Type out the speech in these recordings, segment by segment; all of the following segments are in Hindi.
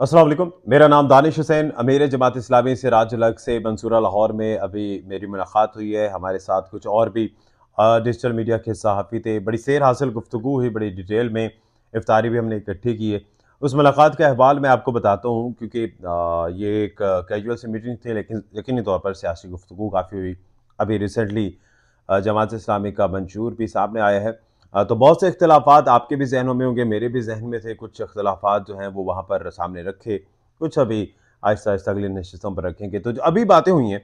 असलम मेरा नाम दानिश हुसैन, अमीर जमात इस्लामी से राजलग से मंसूरा, लाहौर में अभी मेरी मुलाकात हुई है। हमारे साथ कुछ और भी डिजिटल मीडिया के सहाफ़ी थे। बड़ी सैर हासिल गुफ्तु हुई बड़ी डिटेल में। इफ्तारी भी हमने इकट्ठी की है। उस मुलाकात का अहवाल मैं आपको बताता हूँ क्योंकि ये एक कैजुअल सी मीटिंग थी, लेकिन यकीनी तौर पर सियासी गुफ्तु काफ़ी हुई। अभी रिसेंटली जमात इस्लामी का मंशूर भी सामने आया है। तो बहुत से इख्तलाफात आपके भी जहनों में होंगे, मेरे भी जहन में थे, कुछ इख्तलाफात जो हैं वो वहाँ पर सामने रखे, कुछ अभी आहिस्ता आहिस्ता अगली नशस्तों पर रखेंगे। तो जो अभी बातें हुई हैं,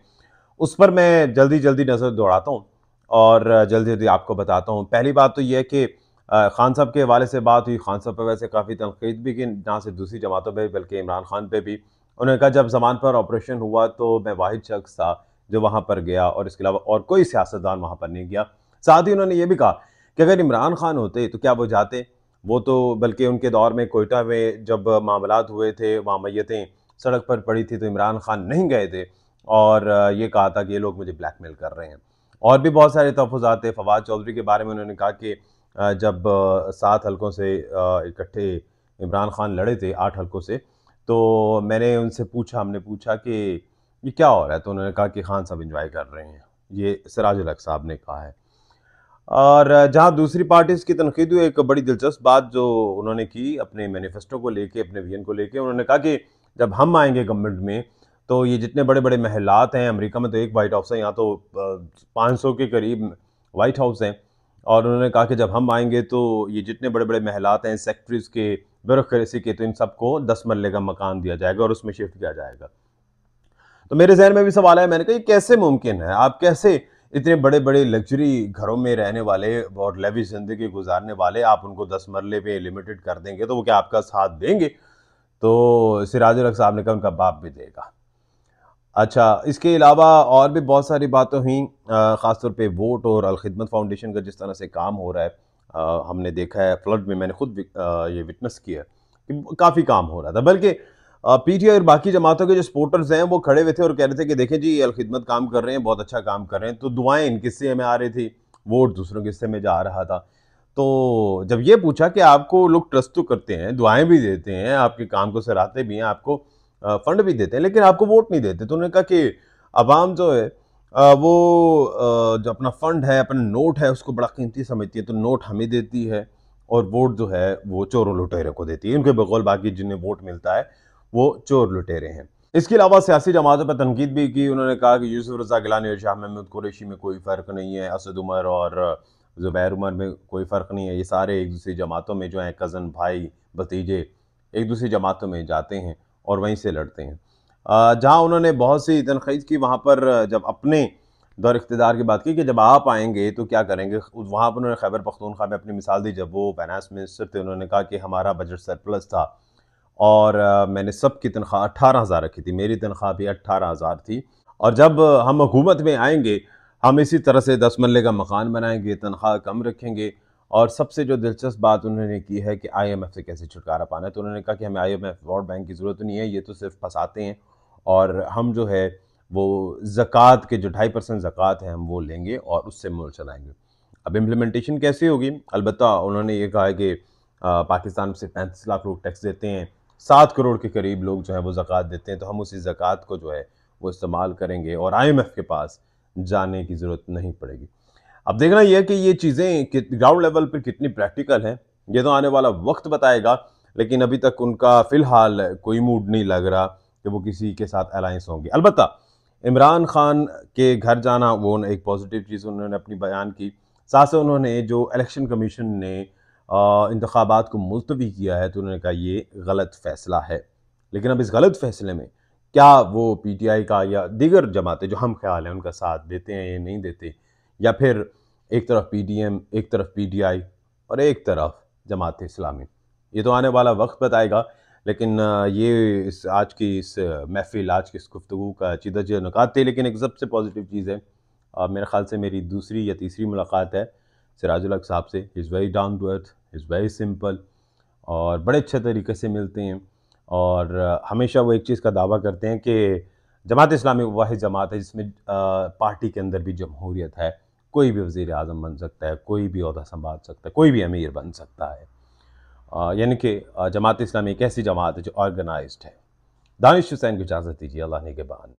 उस पर मैं जल्दी जल्दी नज़र दौड़ाता हूँ और जल्दी जल्दी आपको बताता हूँ। पहली बात तो यह है कि खान साहब के हवाले से बात हुई, खान साहब पर वैसे काफ़ी तनकीद भी की, ना सिर्फ़ दूसरी जमातों पर, बल्कि इमरान खान पर भी। उन्होंने कहा, जब जमान पर ऑपरेशन हुआ तो मैं वाहिद शख्स था जो वहाँ पर गया और इसके अलावा और कोई सियासतदान वहाँ पर नहीं गया। साथ ही उन्होंने ये भी कहा कि अगर इमरान खान होते तो क्या वो जाते? वो तो बल्कि उनके दौर में कोयटा में जब मामला हुए थे, वहाँ मैतें सड़क पर पड़ी थी तो इमरान खान नहीं गए थे। और ये कहा था कि ये लोग मुझे ब्लैकमेल कर रहे हैं। और भी बहुत सारे तहफ़ात थे। फवाद चौधरी के बारे में उन्होंने कहा कि जब सात हलकों से इकट्ठे इमरान खान लड़े थे, आठ हलकों से तो मैंने उनसे पूछा, हमने पूछा कि, ये क्या हो रहा है? तो उन्होंने कहा कि, खान साहब इंजॉय कर रहे हैं। ये सिराज हक साहब ने कहा है। और जहाँ दूसरी पार्टीज़ की तनकीद हुई, एक बड़ी दिलचस्प बात जो उन्होंने की अपने मैनिफेस्टो को लेके, अपने विजन को लेके, उन्होंने कहा कि जब हम आएँगे गवर्नमेंट में तो ये जितने बड़े बड़े महलात हैं अमेरिका में तो एक वाइट हाउस है यहाँ तो पाँच सौ के करीब वाइट हाउस हैं। और उन्होंने कहा कि जब हम आएँगे तो ये जितने बड़े बड़े महलात हैं सेक्ट्रीज के, ब्यूरोक्रेसी के तो इन सबको दस मरले का मकान दिया जाएगा और उसमें शिफ्ट किया जाएगा। तो मेरे जहन में भी सवाल है मैंने कहा, ये कैसे मुमकिन है? आप कैसे इतने बड़े बड़े लग्जरी घरों में रहने वाले और लेवी ज़िंदगी गुजारने वाले आप उनको दस मरले पे लिमिटेड कर देंगे तो वो क्या आपका साथ देंगे? तो सिराज रख साहब ने कहा उनका बाप भी देगा। अच्छा इसके अलावा और भी बहुत सारी बातें हुई ख़ासतौर पे वोट और अलखदमत फाउंडेशन का जिस तरह से काम हो रहा है आ, हमने देखा है फ्लड में मैंने खुद आ, ये विटनेस किया कि काफ़ी काम हो रहा था बल्कि पीटीआई और बाकी जमातों के जो सपोर्टर्स हैं, वो खड़े हुए थे और कह रहे थे कि देखें जी अलखिदमत काम कर रहे हैं, बहुत अच्छा काम कर रहे हैं। तो दुआएँ इनके हिस्से में आ रही थी वोट दूसरों के हिस्से में जा रहा था। तो जब ये पूछा कि आपको लोग ट्रस्ट तो करते हैं, दुआएँ भी देते हैं, आपके काम को सराहते भी हैं, आपको फंड भी देते हैं, लेकिन आपको वोट नहीं देते तो उन्होंने कहा कि अवाम जो है वो जो अपना फंड है, अपना नोट है, उसको बड़ा कीमती समझती है तो नोट हमें देती है और वोट जो है, वो चोरों लुटेरे को देती है। उनके बगौल बाकी जिन्हें वोट मिलता है वो चोर लुटेरे हैं। इसके अलावा सियासी जमातों पर तनकीद भी की। उन्होंने कहा कि यूसुफ रजा गिलानी और शाह महमूद कुरेशी में कोई फ़र्क नहीं है। असद उमर और ज़ुबैर उमर में कोई फ़र्क नहीं है। ये सारे एक दूसरी जमातों में जो हैं, कज़न, भाई, भतीजे, एक दूसरी जमातों में जाते हैं और वहीं से लड़ते हैं। जहाँ उन्होंने बहुत सी तनखीद की, वहाँ पर जब अपने दौर इकतदार की बात की कि जब आप आएँगे तो क्या करेंगे? वहाँ पर उन्होंने खैबर पख्तूनख्वा में अपनी मिसाल दी। जब वो फाइनेंस मिनिस्टर थे, उन्होंने कहा कि हमारा बजट सरप्लस था। और मैंने सब की तनख्वाह अट्ठारह हज़ार रखी थी। मेरी तनख्वाह भी अट्ठारह हज़ार थी। और जब हम हुकूमत में आएँगे, हम इसी तरह से दस मरले का मकान बनाएँगे, तनख्वाह कम रखेंगे और सबसे जो दिलचस्प बात उन्होंने की है कि आईएमएफ से कैसे छुटकारा पाना है तो उन्होंने कहा कि हमें आईएमएफ वर्ल्ड बैंक की ज़रूरत नहीं है, ये तो सिर्फ़ फंसाते हैं और हम जो है, वो ज़क़़त के जो ढाई परसेंट ज़क़़त है, हम वो लेंगे और उससे मुल्क चलाएँगे। अब इम्प्लीमेंटेशन कैसे होगी? अलबत् उन्होंने ये कहा है कि पाकिस्तान से पैंतीस लाख लोग टैक्स देते हैं सात करोड़ के करीब लोग जो है वो ज़क़़त देते हैं तो हम उसी ज़क़़त को जो है वो इस्तेमाल करेंगे और आईएमएफ के पास जाने की ज़रूरत नहीं पड़ेगी। अब देखना यह कि ये चीज़ें ग्राउंड लेवल पर कितनी प्रैक्टिकल हैं, ये तो आने वाला वक्त बताएगा, लेकिन अभी तक उनका फ़िलहाल कोई मूड नहीं लग रहा कि वो किसी के साथ अलायंस होंगे। अलबत् इमरान खान के घर जाना, वो एक पॉजिटिव चीज़ उन्होंने अपनी बयान की, साथ से उन्होंने जो इलेक्शन कमीशन ने इंतबात को मुलतवी किया है तो उन्होंने कहा ये गलत फ़ैसला है। लेकिन अब इस गलत फ़ैसले में क्या वो पी टी आई का या दीगर जमातें जो हम ख्याल हैं, उनका साथ देते हैं या नहीं देते? या फिर एक तरफ़ पी डी एम एक तरफ़ पी टी आई और एक तरफ़ जमात इस्लामी। ये तो आने वाला वक्त बताएगा, लेकिन ये इस, आज की इस महफिल, आज की इस गुफ्तु का चीदा चीदा नुकात थे लेकिन एक सबसे पॉजिटिव चीज़ है मेरे ख्याल से मेरी दूसरी या तीसरी मुलाकात है, सिराजुल साहब से is very down to earth is very simple और बड़े अच्छे तरीके से मिलते हैं और हमेशा वो एक चीज़ का दावा करते हैं कि जमात इस्लामी वाहि जमात है जिसमें पार्टी के अंदर भी जमहूरियत है, कोई भी वज़ी अजम बन सकता है, कोई भी अहदा संभाल सकता है, कोई भी अमीर बन सकता है। यानी कि जमात इस्लामी एक ऐसी जमात है जो ऑर्गेनाइज है। दानिश हुसैन को इजाज़त दीजिए, अल्लाह ने के बाद